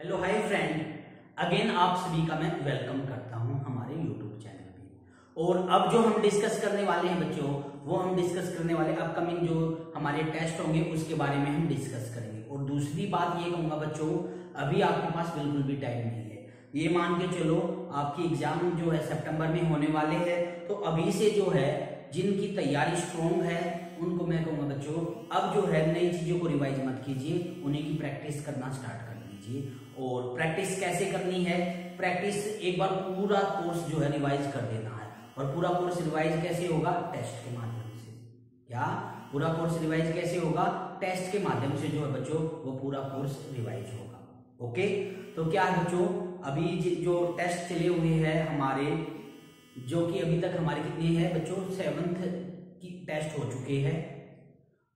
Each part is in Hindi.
हेलो हाय फ्रेंड अगेन आप सभी का मैं वेलकम करता हूँ हमारे यूट्यूब चैनल पे। और अब जो हम डिस्कस करने वाले हैं बच्चों, वो हम डिस्कस करने वाले अपकमिंग जो हमारे टेस्ट होंगे, उसके बारे में हम डिस्कस करेंगे। और दूसरी बात ये कहूँगा बच्चों, अभी आपके पास बिल्कुल भी टाइम नहीं है। ये मान के चलो, आपकी एग्ज़ाम जो है सेप्टेम्बर में होने वाले है तो अभी से जो है, जिनकी तैयारी स्ट्रोंग है, उनको मैं कहूँगा बच्चों, अब जो है नई चीज़ों को रिवाइज मत कीजिए, उन्हीं की प्रैक्टिस करना स्टार्ट कर दीजिए और प्रैक्टिस कैसे करनी है? प्रैक्टिस एक बार पूरा कोर्स जो है रिवाइज कर देना है। और पूरा कोर्स रिवाइज कैसे होगा? टेस्ट के माध्यम से। क्या पूरा कोर्स रिवाइज कैसे होगा? टेस्ट के माध्यम से जो है बच्चों, वो पूरा कोर्स रिवाइज होगा। ओके तो क्या है बच्चों, अभी जो टेस्ट चले हुए हैं हमारे, जो कि अभी तक हमारे कितने हैं बच्चों? सेवंथ की टेस्ट हो चुके हैं।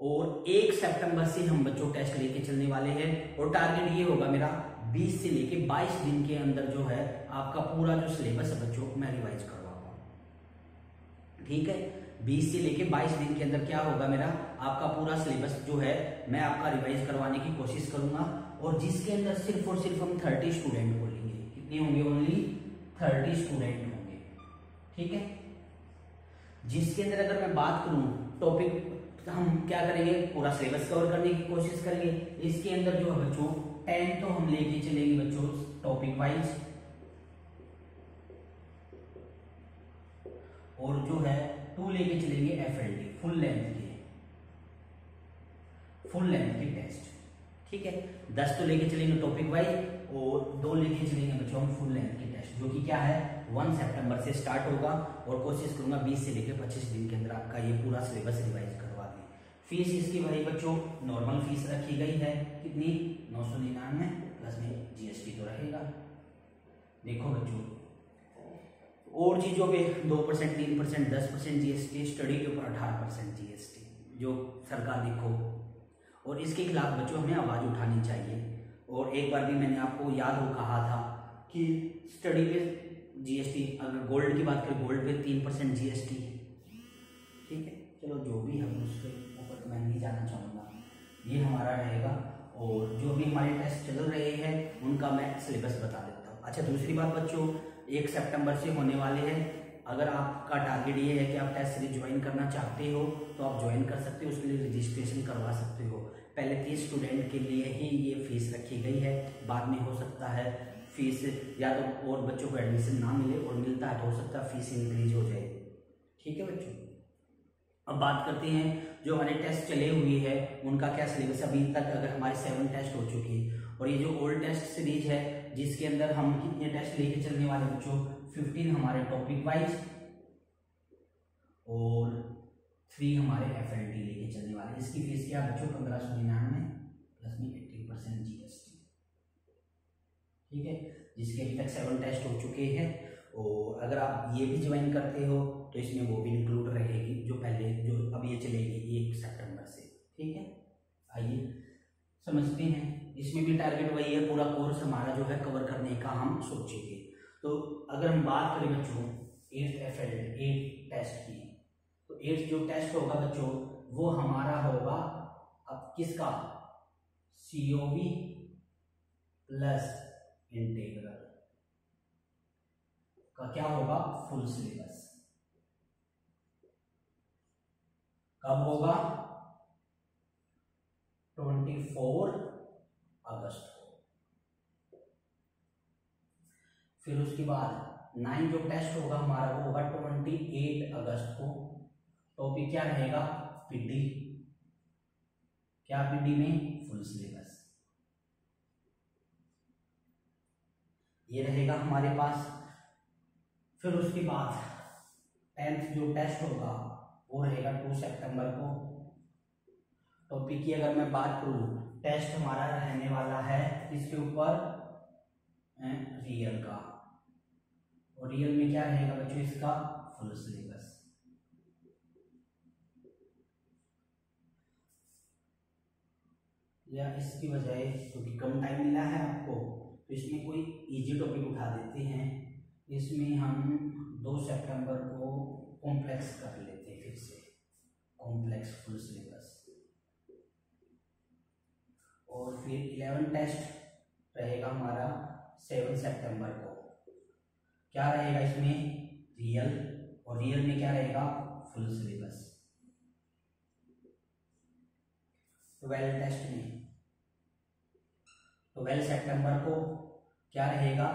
और एक सितंबर से हम बच्चों टेस्ट लेके चलने वाले हैं। और टारगेट ये होगा मेरा 20 से लेके 22 दिन के अंदर जो है, आपका पूरा जो सिलेबस है बच्चों, मैं रिवाइज करवाऊँगा ठीक है? 20 से लेके 22 दिन के अंदर क्या होगा मेरा? आपका पूरा सिलेबस जो है, मैं आपका रिवाइज करवाने की कोशिश करूँगा और जिसके अंदर सिर्फ़ और सिर्फ़ हम 30 स्टूडेंट बोलेंगे। कितने होंगे ओनली 30 स्टूडेंट होंगे। ठीक है? जिसके अंदर अगर मैं बात करूँ टॉपिक हम क्या करेंगे? पूरा सिलेबस कवर करने की कोशिश करेंगे। इसके अंदर जो है बच्चों टेन तो हम लेके चलेंगे बच्चों टॉपिक वाइज और जो है टू लेके चलेंगे F L D full length के। फुल लेंथ के टेस्ट ठीक है? दस तो लेके चलेंगे टॉपिक वाइज और दो लेके चलेंगे बच्चों हम फुल लेंथ के टेस्ट जो कि क्या है वन सितंबर से स्टार्ट होगा और कोशिश करूँगा बीस से लेकर पच्चीस दिन के अंदर आपका ये पूरा सिलेबस रिवाइज करवा दें फ़ीस इसकी भाई बच्चों नॉर्मल फ़ीस रखी गई है, कितनी? नौ सौ निन्यानवे प्लस में जीएसटी तो रहेगा। देखो बच्चों, और चीज़ों पे दो परसेंट, तीन परसेंट, दस परसेंट जीएसटी स्टडी के ऊपर अठारह परसेंट जीएसटी जो सरकार देखो। और इसके खिलाफ बच्चों, हमें आवाज़ उठानी चाहिए। और एक बार भी मैंने आपको याद हो कहा था कि स्टडी पे जीएसटी अगर गोल्ड की बात करें गोल्ड पे तीन परसेंट जीएसटी ठीक है? चलो, जो भी हम उसके ऊपर मैं नहीं जाना चाहूँगा। ये हमारा रहेगा और जो भी हमारे टेस्ट चल रहे हैं, उनका मैं सिलेबस बता देता हूँ। अच्छा दूसरी बात बच्चों, एक सितंबर से होने वाले हैं। अगर आपका टारगेट ये है कि आप टेस्ट सीरीज़ ज्वाइन करना चाहते हो तो आप ज्वाइन कर सकते हो, उसके लिए रजिस्ट्रेशन करवा सकते हो। पहले तीस स्टूडेंट के लिए ही ये फ़ीस रखी गई है। बाद में हो सकता है फ़ीस या तो और बच्चों को एडमिशन ना मिले और मिलता है तो हो सकता है फ़ीस इंक्रीज हो जाए। ठीक है बच्चों? अब बात करते हैं जो हमारे टेस्ट चले हुए हैं, उनका क्या सिलेबस अभी तक अगर हमारे सेवन टेस्ट हो चुकी है। और ये जो ओल्ड टेस्ट सीरीज़ है, जिसके अंदर हम कितने टेस्ट लेके चलने वाले बच्चों? फिफ्टीन हमारे टॉपिक वाइज और थ्री हमारे एफ़ एल टी लेके चलने वाले इसकी फ़ीस क्या बच्चों? पंद्रह सौ निन्यानवे प्लस में eighty percent G S T ठीक है? जिसके अभी तक सेवन टेस्ट हो चुके हैं। और अगर आप ये भी ज्वाइन करते हो तो इसमें वो भी इंक्लूड रहेगी जो पहले, जो अब ये चलेगी एक सितंबर से, ठीक है? आइए, समझते हैं। इसमें भी टारगेट वही है, पूरा कोर्स हमारा जो है कवर करने का हम सोचेंगे। तो अगर हम बात करें बच्चों एट एफ़ एल टेस्ट की तो एट जो टेस्ट होगा बच्चों, वो हमारा होगा अब किसका? C O B plus integral का क्या होगा? फुल सिलेबस कब होगा? 24 अगस्त को। फिर उसके बाद नाइन जो टेस्ट होगा हमारा, वो होगा 28 अगस्त को। टॉपिक क्या रहेगा? पीडी। क्या पीडी में? Full syllabus. ये रहेगा हमारे पास। फिर उसके बाद टेंथ जो टेस्ट होगा वो रहेगा टू सितंबर को। टॉपिक की अगर मैं बात करूँ टेस्ट हमारा रहने वाला है इसके ऊपर? रियल का। और रियल में क्या रहेगा बच्चों इसका? फुल सिलेबस या इसकी बजाय, क्योंकि कम टाइम मिला है आपको तो इसमें कोई इजी टॉपिक उठा देते हैं। इसमें हम दो सितंबर को कॉम्प्लेक्स कर लेते हैं फिर से कॉम्प्लेक्स फुल सिलेबस और फिर इलेवन टेस्ट रहेगा हमारा सेवन सितंबर को। क्या रहेगा इसमें? रियल और रियल में क्या रहेगा? फुल सिलेबस ट्वेल्व टेस्ट में। ट्वेल्व सितंबर को क्या रहेगा?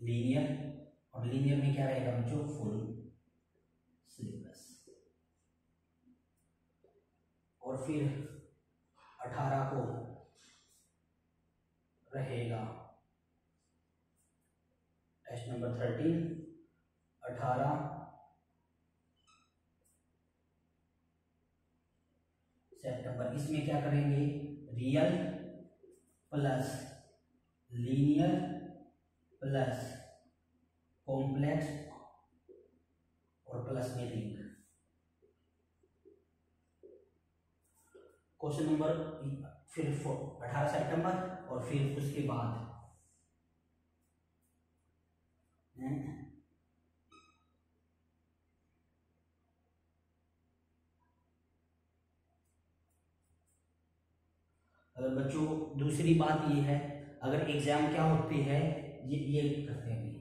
लीनियर और लीनियर में क्या रहेगा बच्चों? फुल सिलेबस और फिर अठारह को रहेगा। टेस्ट नंबर थर्टीन अठारह। सितंबर इसमें क्या करेंगे? Real plus linear plus complex और प्लस में रिंग क्वेश्चन नंबर फिर अठारह सितंबर और फिर उसके बाद। अगर बच्चों, दूसरी बात ये है, अगर एग्ज़ाम क्या होती है, ये ये करते हैं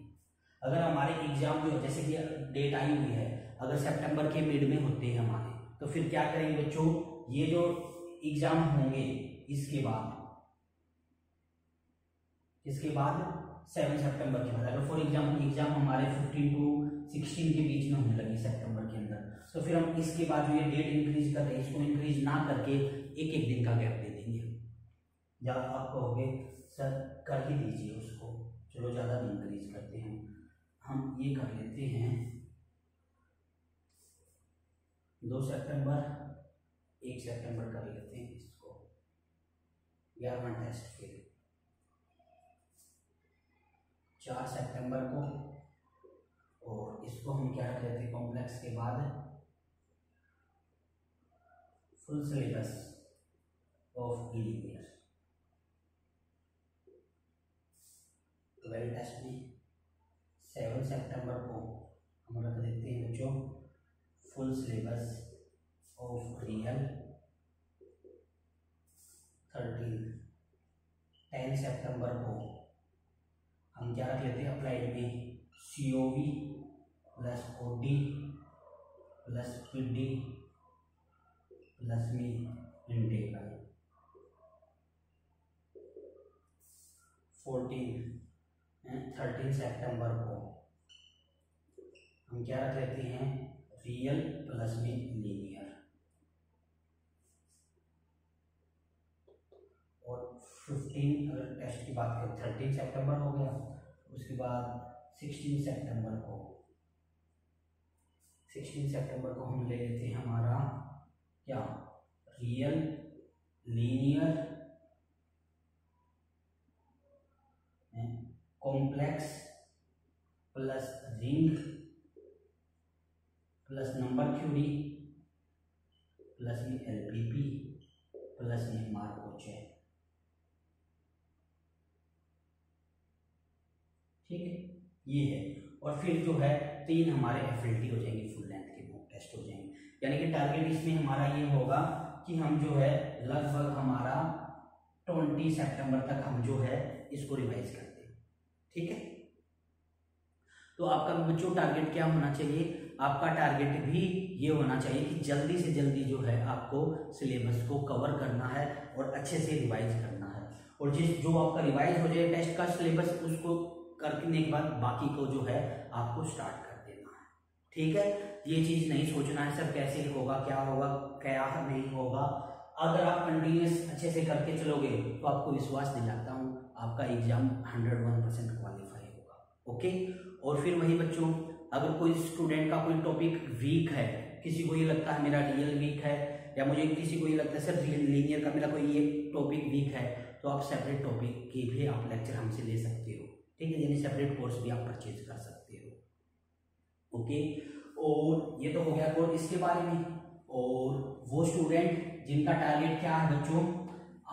अगर हमारे एग्ज़ाम जो जैसे कि डेट आई हुई है, अगर सितंबर के मिड में होते हैं हमारे तो फिर क्या करेंगे बच्चों, ये जो एग्ज़ाम होंगे इसके बाद। इसके बाद सेवन सितंबर के बाद। अगर फॉर एग्ज़ाम्पल एग्ज़ाम हमारे फिफ्टीन टू सिक्सटीन के बीच में होने लगी सितंबर के अंदर। तो फिर हम इसके बाद जो ये डेट इंक्रीज कर रहे हैं, इसको इंक्रीज ना करके एक एक दिन का गैप दे देंगे। या आप कहोगे, सर, कर ही दीजिए उसको। चलो, ज़्यादा इंक्रीज करते हैं। हम ये कर लेते हैं। दो सितंबर एक सितंबर कर लेते हैं इसको। ग्यारहवा टेस्ट फिर चार सितंबर को और इसको हम क्या लेते हैं कॉम्प्लेक्स के बाद full syllabus of linear twelve test में सेवन सितंबर को हम रख देते हैं बच्चों full syllabus of real thirteen ten सितंबर को हम क्या रख लेते हैं? अप्लाइड में C O V plus O D plus P D plus में इंटेग्रल फोर्टीन थर्टीन सितंबर को हम क्या रख लेते हैं? रियल प्लस में लीनियर और फिफ्टीन अगर टेस्ट की बात करें थर्टीन सेप्टेम्बर हो गया, उसके बाद सिक्सटीन सेप्टेम्बर को सिक्सटीन सितंबर को हम ले लेते हैं हमारा, क्या? Real linear complex plus ring plus number theory plus में एलपीपी प्लस में मार्को ठीक है? ये है। और फिर जो है, तीन हमारे एफ़ हो जाएँगे फुल लेंथ के बुक टेस्ट हो जाएँगे। यानी कि टारगेट इसमें हमारा ये होगा कि हम जो है, लगभग हमारा ट्वेंटी सितंबर तक हम जो है, इसको रिवाइज करते हैं। ठीक है? तो आपका बच्चों टारगेट क्या होना चाहिए? आपका टारगेट भी ये होना चाहिए कि जल्दी से जल्दी जो है, आपको सिलेबस को कवर करना है और अच्छे से रिवाइज करना है। और जिस, जो आपका रिवाइज हो जाए टेस्ट का सिलेबस उसको करने के बाद बाकी को जो है आपको स्टार्ट कर देना है। ठीक है? ये चीज़ नहीं सोचना है सर, कैसे होगा, क्या होगा, क्या नहीं होगा। अगर आप कंटिन्यूस अच्छे से करके चलोगे तो आपको विश्वास दिलाता हूँ, आपका exam hundred one percent qualify होगा। ओके और फिर वही बच्चों, अगर कोई स्टूडेंट का कोई टॉपिक वीक है, किसी को ये लगता है मेरा रियल वीक है, या मुझे किसी को ये लगता है, सर लीनियर का मेरा कोई ये टॉपिक वीक है तो आप सेपरेट टॉपिक की भी आप लेक्चर हमसे ले सकते हो। ठीक है, यानी सेपरेट कोर्स भी आप परचेज कर सकते हो। ओके और ये तो हो गया कोर्स इसके बारे में। और वो स्टूडेंट जिनका टारगेट क्या है बच्चों,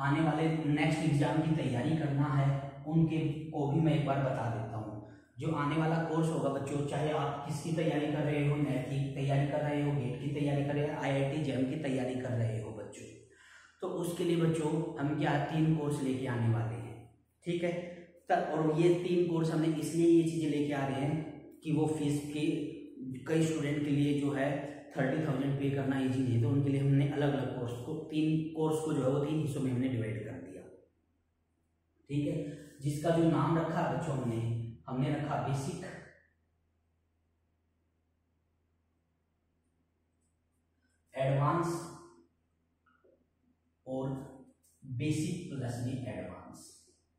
आने वाले नेक्स्ट एग्ज़ाम की तैयारी करना है, उनके को भी मैं एक बार बता देता हूँ। जो आने वाला कोर्स होगा बच्चों, चाहे आप किसकी तैयारी कर रहे हो नेट की तैयारी कर रहे हो गेट की तैयारी कर रहे हो आई आई टी जेम की तैयारी कर रहे हो बच्चों। तो उसके लिए बच्चों, हम क्या तीन कोर्स लेके आने वाले हैं। ठीक है? और ये तीन कोर्स हमने इसलिए ये चीज़ें लेके आ रहे हैं कि वो फ़ीस के कई स्टूडेंट के लिए जो है थर्टी थाउज़ेंड पे करना इजी नहीं है। तो उनके लिए हमने अलग अलग कोर्स को, तीन कोर्स को जो है वो तीन हिस्सों में हमने डिवाइड कर दिया। ठीक है? जिसका जो नाम रखा बच्चों हमने हमने रखा बेसिक एडवांस और बेसिक प्लस में एडवांस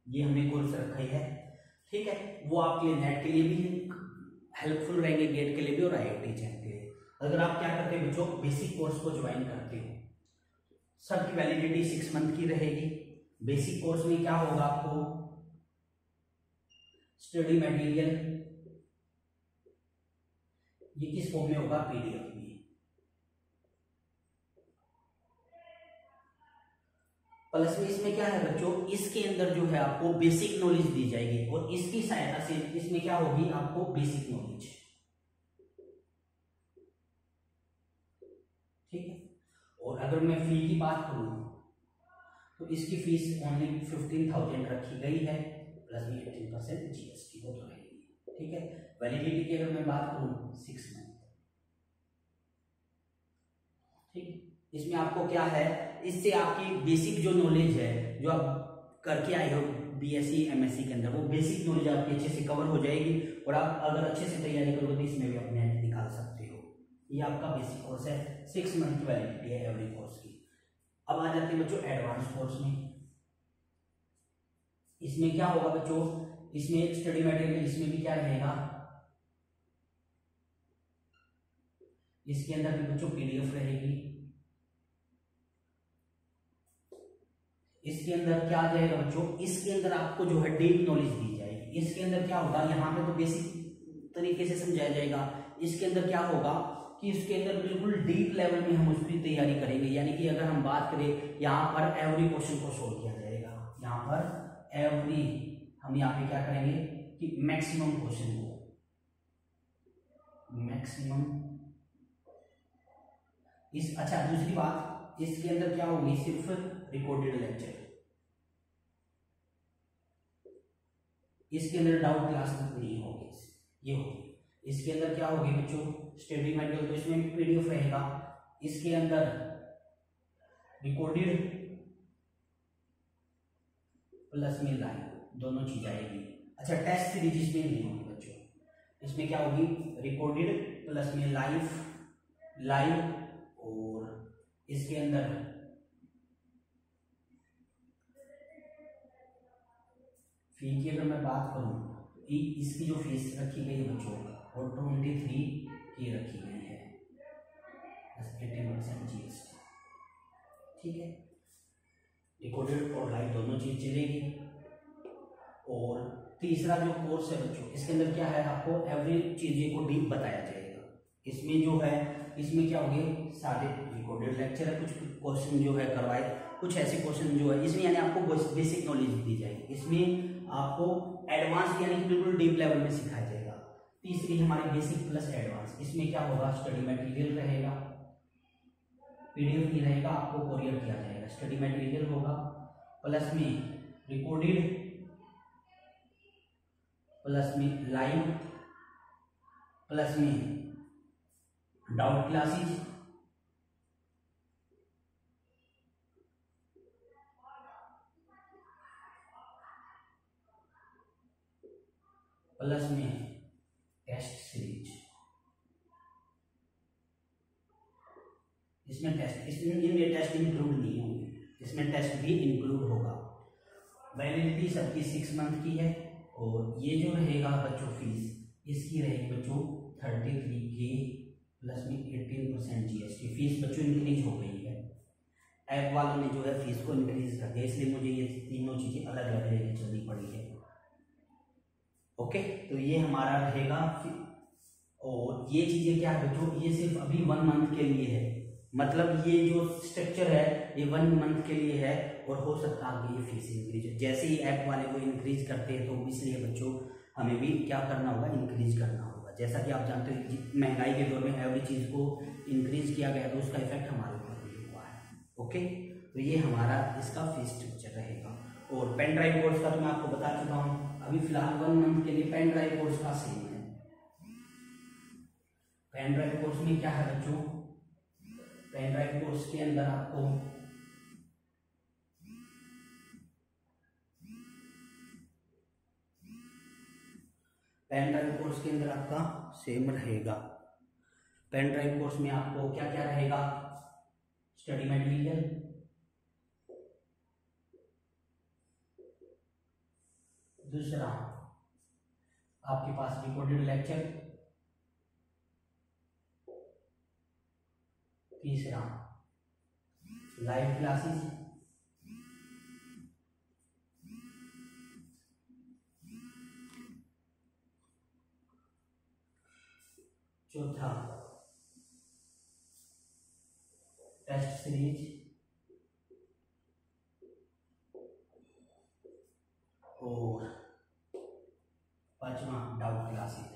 ये हमने कोर्स रखा है ठीक है? वो आपके लिए नेट के लिए भी हेल्पफुल रहेंगे गेट के लिए भी और आई आई के लिए। अगर आप क्या करते हो बच्चों बेसिक कोर्स को ज्वाइन करते हो। सबकी वैलिडिटी सिक्स मंथ की रहेगी। बेसिक कोर्स में क्या होगा आपको? स्टडी मटेरियल ये किस फॉर्म में होगा? पीडीएफ में प्लस में इसमें क्या है बच्चों? इसके अंदर जो है आपको बेसिक नॉलेज दी जाएगी और इसकी सहायता से इसमें क्या होगी? आपको बेसिक नॉलेज ठीक है? और अगर मैं फ़ी की बात करूँ तो इसकी फ़ीस ओनली फिफ्टीन थाउज़ेंड रखी गई है प्लस में एटीन परसेंट जीएसटी वो तो रहेगी। ठीक है? वैलिडिटी की अगर मैं बात करूँ सिक्स मंथ ठीक इसमें आपको क्या है? इससे आपकी बेसिक जो नॉलेज है, जो आप करके आए हो बीएससी एमएससी के अंदर, वो बेसिक नॉलेज आपकी अच्छे से कवर हो जाएगी और आप अगर अच्छे से तैयारी करोगे तो इसमें भी अपने निकाल सकते हो। ये आपका बेसिक कोर्स है। सिक्स मंथ की वैलिडिटी है एवरी कोर्स की। अब आ जाते हैं बच्चों एडवांस कोर्स में। इसमें क्या होगा बच्चों? इसमें स्टडी मटेरियल इसमें भी क्या रहेगा? इसके अंदर भी बच्चों पीडीएफ रहेगी। इसके अंदर क्या आ जाएगा बच्चों? इसके अंदर आपको जो है डीप नॉलेज दी जाएगी। इसके अंदर क्या होगा? यहाँ पे तो बेसिक तरीके से समझाया जाएगा। इसके अंदर क्या होगा कि इसके अंदर बिल्कुल डीप लेवल में हम उसकी तैयारी करेंगे। यानी कि अगर हम बात करें, यहाँ पर एवरी क्वेश्चन को सोल्व किया जाएगा। यहाँ पर एवरी हम यहाँ पे क्या करेंगे कि मैक्सिमम क्वेश्चन को। मैक्सिमम इस अच्छा दूसरी बात, इसके अंदर क्या होगी? सिर्फ़ रिकॉर्डेड लेक्चर इसके अंदर डाउट क्लास नहीं होगी। ये होगी। इसके अंदर क्या होगी बच्चों? स्टडी मटेरियल तो इसमें पीडीएफ रहेगा। इसके अंदर रिकॉर्डेड प्लस में लाइव दोनों चीज़ आएगी। अच्छा टेस्ट सीरीज़ इसमें नहीं होगी बच्चों। इसमें क्या होगी? रिकॉर्डेड प्लस में लाइव लाइव और इसके अंदर फ़ी की अगर मैं बात करूँ तो इसकी जो फ़ीस रखी गई है बच्चों, वो ट्वेंटी थ्री की रखी गई है। एटीन परसेंट जी एस ठीक है? रिकॉर्डेड और लाइव दोनों चीज़ चलेगी। और तीसरा जो कोर्स है बच्चों, इसके अंदर क्या है आपको? एवरी चीज़ें को डीप बताया जाएगा। इसमें जो है, इसमें क्या होंगे? सारे रिकॉर्डेड लेक्चर है, कुछ क्वेश्चन जो है करवाए, कुछ ऐसे क्वेश्चन जो है, इसमें यानी आपको बेसिक नॉलेज दी जाएगी। इसमें आपको एडवांस यानी कि बिल्कुल डीप लेवल में सिखाया जाएगा। तीसरी हमारी बेसिक प्लस एडवांस इसमें क्या होगा? स्टडी मटेरियल रहेगा। पीडीएफ नहीं रहेगा, आपको कोरियर किया जाएगा। स्टडी मटेरियल होगा। प्लस में रिकॉर्डेड प्लस में लाइव प्लस में डाउट क्लासेस प्लस में टेस्ट सीरीज़। इसमें टेस्ट इसमें इनमें टेस्ट इंक्लूड नहीं होंगे। इसमें टेस्ट भी इंक्लूड होगा। वैलिडिटी सबकी सिक्स मंथ की है और ये जो रहेगा बच्चों फ़ीस इसकी रहेगी बच्चों थर्टी थ्री के प्लस में eighteen percent G S T fees बच्चों इंक्रीज हो गई है। ऐप वालों ने जो है फ़ीस को इंक्रीज कर दिया। इसलिए मुझे ये तीनों चीज़ें अलग अलग लेके चलनी पड़ी है। ओके? तो ये हमारा रहेगा और ये चीज़ें क्या है? बच्चों ये सिर्फ़ अभी वन मंथ के लिए है। मतलब ये जो स्ट्रक्चर है, ये वन मंथ के लिए है, और हो सकता है ये फ़ीस इंक्रीज जैसे ही ऐप वाले को इंक्रीज करते हैं तो इसलिए बच्चों, हमें भी क्या करना होगा? इंक्रीज करना होगा। जैसा कि आप जानते हो महँगाई के दौर में एवरी चीज़ को इंक्रीज किया गया तो उसका इफ़ेक्ट हमारे ऊपर भी हुआ है। ओके? तो ये हमारा इसका फ़ीस स्ट्रक्चर रहेगा। और पेन ड्राइव कोर्स का तो मैं आपको बता चुका हूँ। अभी फ़िलहाल वन मंथ के लिए पेन ड्राइव कोर्स का सेम है। पेन ड्राइव कोर्स में क्या है बच्चों? पेन ड्राइव कोर्स के अंदर आपको पेन ड्राइव कोर्स के अंदर आपका सेम रहेगा। पेन ड्राइव कोर्स में आपको क्या क्या रहेगा? स्टडी मटेरियल दूसरा आपके पास रिकॉर्डेड लेक्चर तीसरा लाइव क्लासेस चौथा टेस्ट सीरीज़ और पांचवा डाउट क्लासेस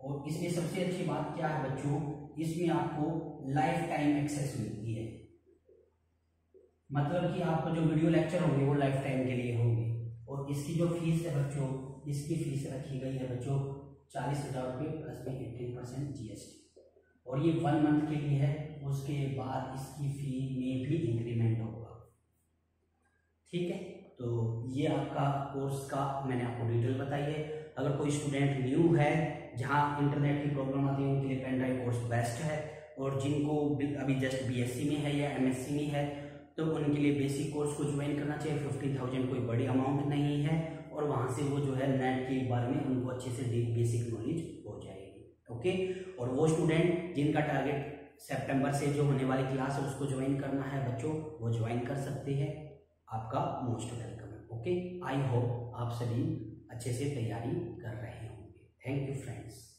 और इसमें सबसे अच्छी बात क्या है बच्चों? इसमें आपको लाइफ टाइम एक्सेस मिलती है। मतलब कि आपको जो वीडियो लेक्चर होंगे, वो लाइफ टाइम के लिए होंगे। और इसकी जो फ़ीस है बच्चों, इसकी फ़ीस रखी गई है बच्चों चालीस हज़ार रुपये प्लस में एट्टीन परसेंट जीएसटी और ये वन मंथ के लिए है, उसके बाद इसकी फ़ी में भी इंक्रीमेंट होगा। ठीक है? तो ये आपका कोर्स का मैंने आपको डिटेल बताई है। अगर कोई स्टूडेंट न्यू है, जहाँ इंटरनेट की प्रॉब्लम आती है, उनके लिए पेन ड्राइव कोर्स बेस्ट है। और जिनको अभी जस्ट बीएससी में है या एमएससी में है तो उनके लिए बेसिक कोर्स को ज्वाइन करना चाहिए। फिफ्टी थाउज़ेंड कोई बड़ी अमाउंट नहीं है और वहाँ से वो जो है नेट के बारे में उनको अच्छे से बेसिक नॉलेज हो जाएगी। ओके और वो स्टूडेंट जिनका टारगेट सितंबर से जो होने वाली क्लास है, उसको ज्वाइन करना है, बच्चों, वो ज्वाइन कर सकते हैं। आपका मोस्ट वेलकम है। ओके आई होप आप सभी अच्छे से तैयारी कर रहे होंगे। Thank you friends